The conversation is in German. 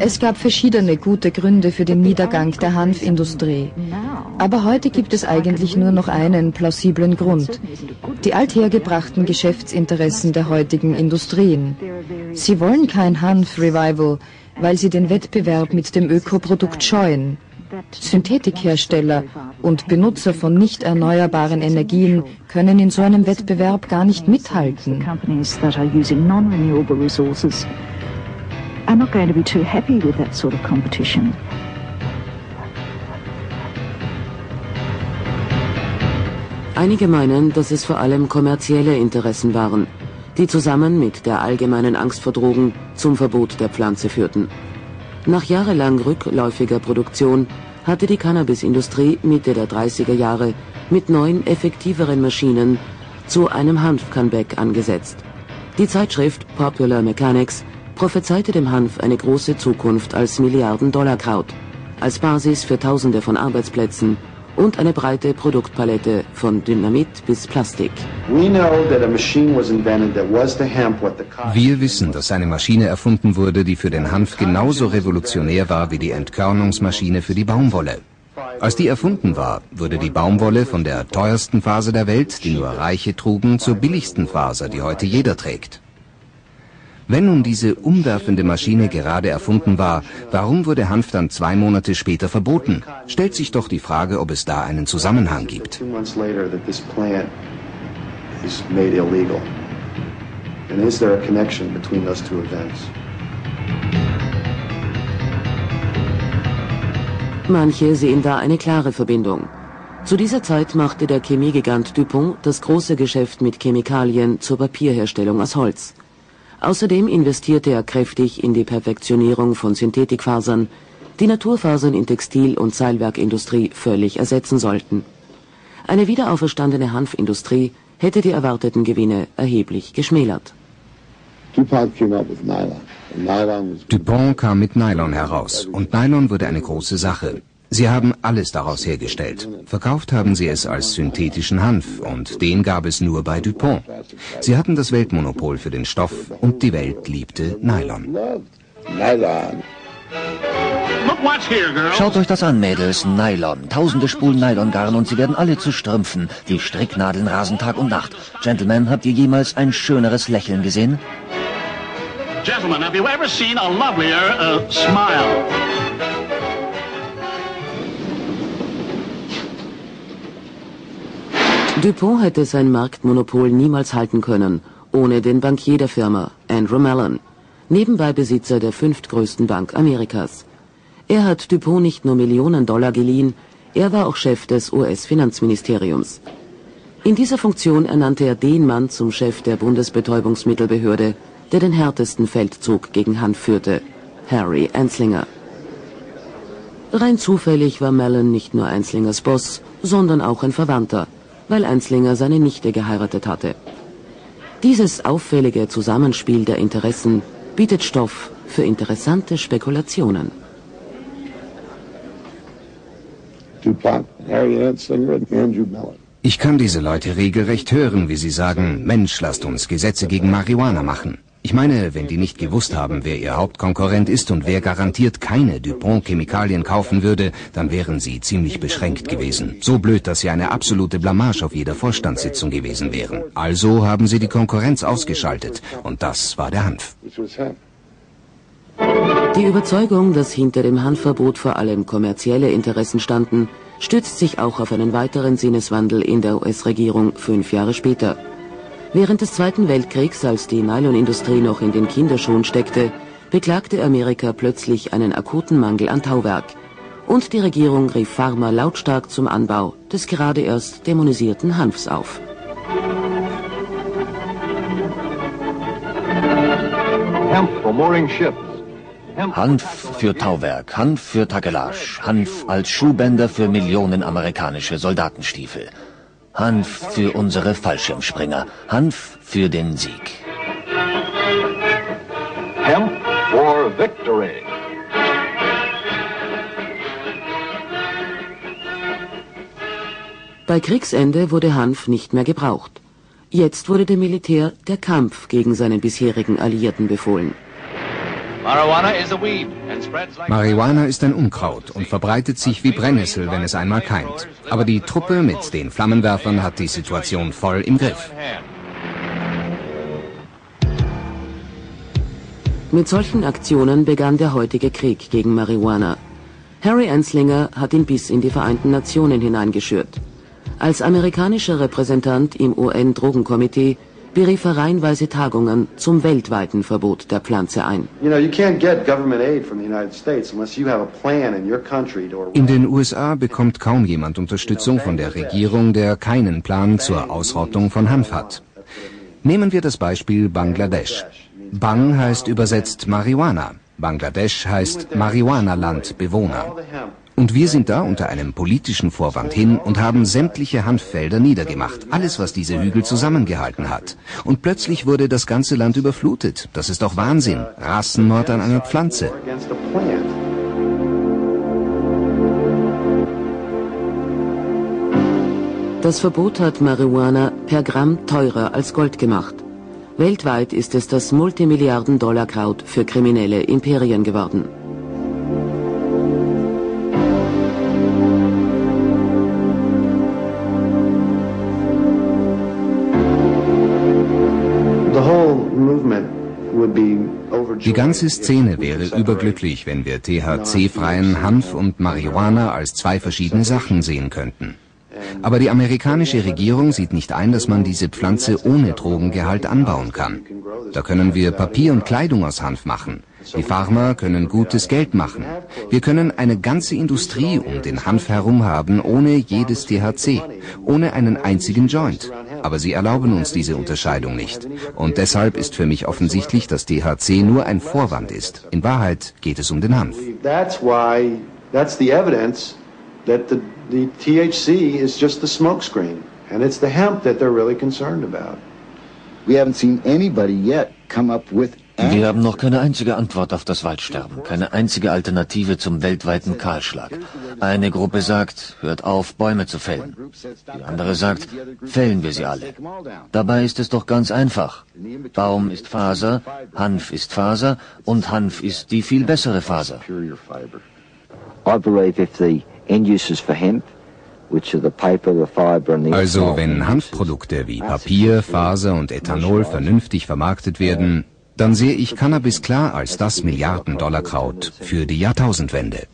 Es gab verschiedene gute Gründe für den Niedergang der Hanfindustrie. Aber heute gibt es eigentlich nur noch einen plausiblen Grund. Die althergebrachten Geschäftsinteressen der heutigen Industrien. Sie wollen kein Hanf-Revival, weil sie den Wettbewerb mit dem Ökoprodukt scheuen. Synthetikhersteller und Benutzer von nicht erneuerbaren Energien können in so einem Wettbewerb gar nicht mithalten. I'm not going to be too happy with that sort of competition. Einige meinen, dass es vor allem kommerzielle Interessen waren, die zusammen mit der allgemeinen Angst vor Drogen zum Verbot der Pflanze führten. Nach jahrelang rückläufiger Produktion hatte die Cannabisindustrie Mitte der 30er Jahre mit neuen, effektiveren Maschinen zu einem Hanf-Comeback angesetzt. Die Zeitschrift Popular Mechanics prophezeite dem Hanf eine große Zukunft als Milliarden-Dollar-Kraut, als Basis für Tausende von Arbeitsplätzen und eine breite Produktpalette von Dynamit bis Plastik. Wir wissen, dass eine Maschine erfunden wurde, die für den Hanf genauso revolutionär war wie die Entkörnungsmaschine für die Baumwolle. Als die erfunden war, wurde die Baumwolle von der teuersten Faser der Welt, die nur Reiche trugen, zur billigsten Faser, die heute jeder trägt. Wenn nun diese umwerfende Maschine gerade erfunden war, warum wurde Hanf dann zwei Monate später verboten? Stellt sich doch die Frage, ob es da einen Zusammenhang gibt. Manche sehen da eine klare Verbindung. Zu dieser Zeit machte der Chemiegigant Dupont das große Geschäft mit Chemikalien zur Papierherstellung aus Holz. Außerdem investierte er kräftig in die Perfektionierung von Synthetikfasern, die Naturfasern in Textil- und Seilwerkindustrie völlig ersetzen sollten. Eine wiederauferstandene Hanfindustrie hätte die erwarteten Gewinne erheblich geschmälert. Dupont kam mit Nylon heraus und Nylon wurde eine große Sache. Sie haben alles daraus hergestellt. Verkauft haben sie es als synthetischen Hanf und den gab es nur bei Dupont. Sie hatten das Weltmonopol für den Stoff und die Welt liebte Nylon. Schaut euch das an, Mädels. Nylon. Tausende Spulen Nylongarn und sie werden alle zu Strümpfen. Die Stricknadeln rasen Tag und Nacht. Gentlemen, habt ihr jemals ein schöneres Lächeln gesehen? Gentlemen, have you ever seen a lovelier uh, smile? Dupont hätte sein Marktmonopol niemals halten können, ohne den Bankier der Firma, Andrew Mellon, nebenbei Besitzer der fünftgrößten Bank Amerikas. Er hat Dupont nicht nur Millionen Dollar geliehen, er war auch Chef des US-Finanzministeriums. In dieser Funktion ernannte er den Mann zum Chef der Bundesbetäubungsmittelbehörde, der den härtesten Feldzug gegen Hanf führte, Harry Anslinger. Rein zufällig war Mellon nicht nur Einslingers Boss, sondern auch ein Verwandter – weil Einslinger seine Nichte geheiratet hatte. Dieses auffällige Zusammenspiel der Interessen bietet Stoff für interessante Spekulationen. Ich kann diese Leute regelrecht hören, wie sie sagen, Mensch, lasst uns Gesetze gegen Marihuana machen. Ich meine, wenn die nicht gewusst haben, wer ihr Hauptkonkurrent ist und wer garantiert keine Dupont-Chemikalien kaufen würde, dann wären sie ziemlich beschränkt gewesen. So blöd, dass sie eine absolute Blamage auf jeder Vorstandssitzung gewesen wären. Also haben sie die Konkurrenz ausgeschaltet. Und das war der Hanf. Die Überzeugung, dass hinter dem Hanfverbot vor allem kommerzielle Interessen standen, stützt sich auch auf einen weiteren Sinneswandel in der US-Regierung fünf Jahre später. Während des Zweiten Weltkriegs, als die Nylonindustrie noch in den Kinderschuhen steckte, beklagte Amerika plötzlich einen akuten Mangel an Tauwerk. Und die Regierung rief Farmer lautstark zum Anbau des gerade erst dämonisierten Hanfs auf. Hanf für Tauwerk, Hanf für Takelage, Hanf als Schuhbänder für Millionen amerikanische Soldatenstiefel. Hanf für unsere Fallschirmspringer. Hanf für den Sieg. Hemp for victory. Bei Kriegsende wurde Hanf nicht mehr gebraucht. Jetzt wurde dem Militär der Kampf gegen seinen bisherigen Alliierten befohlen. Marihuana ist ein Unkraut und verbreitet sich wie Brennnessel, wenn es einmal keimt. Aber die Truppe mit den Flammenwerfern hat die Situation voll im Griff. Mit solchen Aktionen begann der heutige Krieg gegen Marihuana. Harry Anslinger hat ihn bis in die Vereinten Nationen hineingeschürt. Als amerikanischer Repräsentant im UN-Drogenkomitee berief er reihenweise Tagungen zum weltweiten Verbot der Pflanze ein. In den USA bekommt kaum jemand Unterstützung von der Regierung, der keinen Plan zur Ausrottung von Hanf hat. Nehmen wir das Beispiel Bangladesch. Bang heißt übersetzt Marihuana. Bangladesch heißt Marihuana-Land, Bewohner. Und wir sind da unter einem politischen Vorwand hin und haben sämtliche Hanffelder niedergemacht, alles, was diese Hügel zusammengehalten hat. Und plötzlich wurde das ganze Land überflutet. Das ist doch Wahnsinn. Rassenmord an einer Pflanze. Das Verbot hat Marihuana per Gramm teurer als Gold gemacht. Weltweit ist es das Multimilliarden-Dollar-Kraut für kriminelle Imperien geworden. Die ganze Szene wäre überglücklich, wenn wir THC-freien Hanf und Marihuana als zwei verschiedene Sachen sehen könnten. Aber die amerikanische Regierung sieht nicht ein, dass man diese Pflanze ohne Drogengehalt anbauen kann. Da können wir Papier und Kleidung aus Hanf machen. Die Farmer können gutes Geld machen. Wir können eine ganze Industrie um den Hanf herum haben, ohne jedes THC, ohne einen einzigen Joint. Aber sie erlauben uns diese Unterscheidung nicht. Und deshalb ist für mich offensichtlich, dass THC nur ein Vorwand ist. In Wahrheit geht es um den Hanf. That's why, that's the evidence that the, the THC is just the smokescreen. And it's the hemp that they're really concerned about. We haven't seen anybody yet come up with wir haben noch keine einzige Antwort auf das Waldsterben, keine einzige Alternative zum weltweiten Kahlschlag. Eine Gruppe sagt, hört auf, Bäume zu fällen. Die andere sagt, fällen wir sie alle. Dabei ist es doch ganz einfach. Baum ist Faser, Hanf ist Faser und Hanf ist die viel bessere Faser. Also wenn Hanfprodukte wie Papier, Faser und Ethanol vernünftig vermarktet werden, dann sehe ich Cannabis klar als das Milliarden-Dollar-Kraut für die Jahrtausendwende.